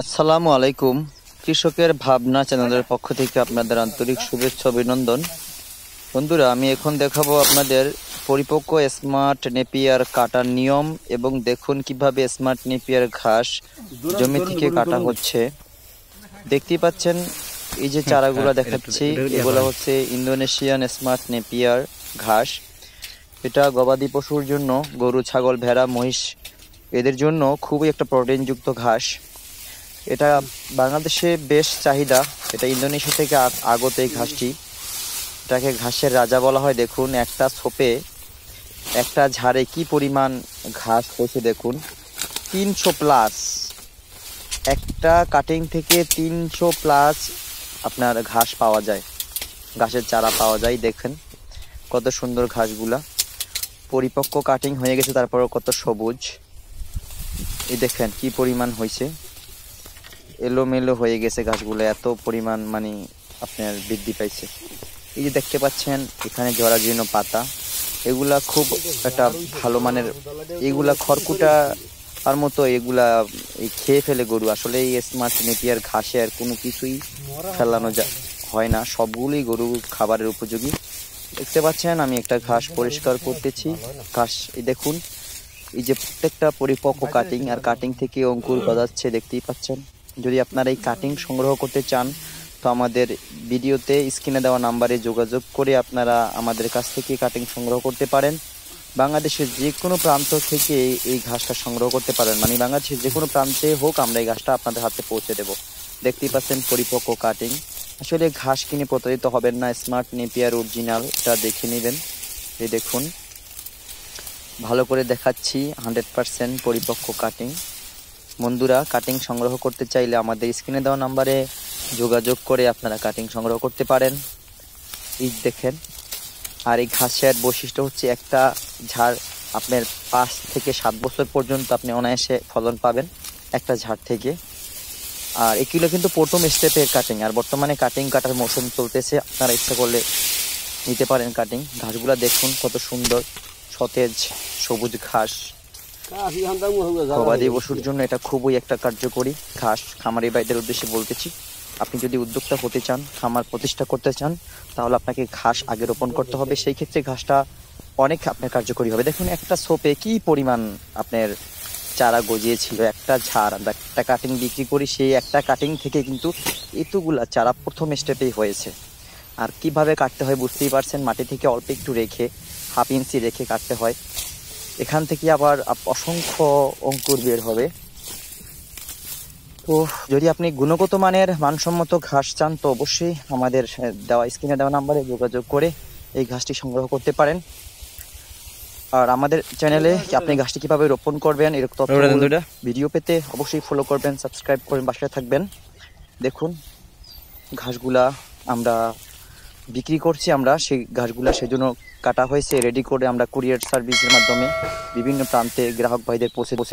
আসসালামু আলাইকুম। কৃষকের ভাবনা চ্যানেলের পক্ষ থেকে আপনাদের আন্তরিক শুভেচ্ছা অভিনন্দন। বন্ধুরা আমি এখন দেখাবো আপনাদের পরিপক্ক স্মার্ট নেপিয়ার কাটার নিয়ম এবং দেখুন কীভাবে স্মার্ট নেপিয়ার ঘাস জমি থেকে কাটা হচ্ছে। দেখতেই পাচ্ছেন এই যে চারাগুলো দেখাচ্ছি এগুলো হচ্ছে ইন্দোনেশিয়ান স্মার্ট নেপিয়ার ঘাস। এটা গবাদি পশুর জন্য গরু ছাগল ভেড়া মহিষ এদের জন্য খুবই একটা প্রোটিনযুক্ত ঘাস। এটা বাংলাদেশে বেশ চাহিদা। এটা ইন্দোনেশিয়া থেকে আগত এই ঘাসটি। এটাকে ঘাসের রাজা বলা হয়। দেখুন, একটা ছোপে একটা ঝাড়ে কি পরিমাণ ঘাস হয়েছে দেখুন। তিনশো প্লাস একটা কাটিং থেকে তিনশো প্লাস আপনার ঘাস পাওয়া যায়। ঘাসের চারা পাওয়া যায়, দেখেন কত সুন্দর ঘাসগুলা। পরিপক্ক কাটিং হয়ে গেছে তারপরে কত সবুজ। এই দেখেন কি পরিমাণ হয়েছে। এলোমেলো হয়ে গেছে গাছগুলো, এত পরিমাণ মানে আপনার বৃদ্ধি পাইছে। এই যে দেখতে পাচ্ছেন, এখানে জরাজীর্ণ পাতা। এগুলা খুব একটা ভালো মানের, এগুলা খড়কুটা আর মতো এগুলা এই খেয়ে ফেলে গরু। আসলে এই স্মার্ট নেপিয়ার ঘাসে আর কোনো কিছুই ফেলানো হয় না। সবগুলোই গরু খাবারের উপযোগী। দেখতে পাচ্ছেন, আমি একটা ঘাস পরিষ্কার করতেছি। ঘাস দেখুন, এই যে প্রত্যেকটা পরিপক্ক কাটিং আর কাটিং থেকে অঙ্কুর গজাচ্ছে, দেখতেই পাচ্ছেন। যদি আপনারা এই কাটিং সংগ্রহ করতে চান, তো আমাদের ভিডিওতে স্ক্রিনে দেওয়া নাম্বারে যোগাযোগ করে আপনারা আমাদের কাছ থেকে কাটিং সংগ্রহ করতে পারেন। বাংলাদেশের যে কোনো প্রান্ত থেকে এই ঘাসটা সংগ্রহ করতে পারেন। মানে বাংলাদেশের যে কোনো প্রান্তে হোক, আমরা এই ঘাসটা আপনাদের হাতে পৌঁছে দেব। দেখতেই পাচ্ছেন পরিপক্ক কাটিং আসলে ঘাস কিনে প্রতারিত হবেন না স্মার্ট নেপিয়ার অরিজিনাল এটা দেখে নেবেন। এই দেখুন। ভালো করে দেখাচ্ছি হান্ড্রেড পারসেন্ট পরিপক্ক কাটিং বন্ধুরা কাটিং সংগ্রহ করতে চাইলে আমাদের স্ক্রিনে দেওয়া নাম্বারে যোগাযোগ করে আপনারা কাটিং সংগ্রহ করতে পারেন। এই দেখেন, আর এই ঘাসের বৈশিষ্ট্য হচ্ছে একটা ঝাড় আপনার পাঁচ থেকে সাত বছর পর্যন্ত আপনি অনায়াসে ফলন পাবেন একটা ঝাড় থেকে। আর এগুলো কিন্তু প্রথম স্টেপের কাটিং আর বর্তমানে কাটিং কাটার মৌসুম চলতেছে, আপনারা ইচ্ছা করলে নিতে পারেন কাটিং ঘাসগুলা দেখুন, কত সুন্দর সতেজ সবুজ ঘাস। গবাদি পশুর জন্য এটা খুবই একটা কার্যকরী ঘাস খামারি ভাইদের উদ্দেশ্যে বলতেছি। আপনি যদি উদ্যোক্তা হতে চান খামার প্রতিষ্ঠা করতে চান তাহলে আপনাকে ঘাস আগে রোপণ করতে হবে। সেই ক্ষেত্রে ঘাসটা অনেক আপনার কার্যকরী হবে। দেখুন একটা সোপে কি পরিমাণ আপনার চারা গজিয়েছিল একটা ঝাড় আমরা একটা কাটিং বিক্রি করি সেই একটা কাটিং থেকে কিন্তু এতগুলা চারা প্রথম স্টেপেই হয়েছে। আর কীভাবে কাটতে হয় বুঝতেই পারছেন মাটি থেকে অল্প একটু রেখে হাফ ইঞ্চি রেখে কাটতে হয়। এখান থেকে আবার অসংখ্য অঙ্কুর বের হবে। তো যদি আপনি গুণগত মানের মানসম্মত ঘাস চান তো অবশ্যই আমাদের দেওয়া স্ক্রিনে দেওয়া নাম্বারে যোগাযোগ করে এই ঘাসটি সংগ্রহ করতে পারেন। আর আমাদের চ্যানেলে আপনি ঘাসটি কীভাবে রোপণ করবেন এরকম তথ্য ভিডিও পেতে অবশ্যই ফলো করবেন সাবস্ক্রাইব করবেন বাসায় থাকবেন। দেখুন ঘাসগুলা আমরা বিক্রি করছি আমরা, সেই ঘাসগুলা সেজন্য কাটা হয়েছে। রেডি করে আমরা কুরিয়ার সার্ভিসের মাধ্যমে বিভিন্ন প্রান্তে গ্রাহক ভাইদের পৌঁছে পৌঁছে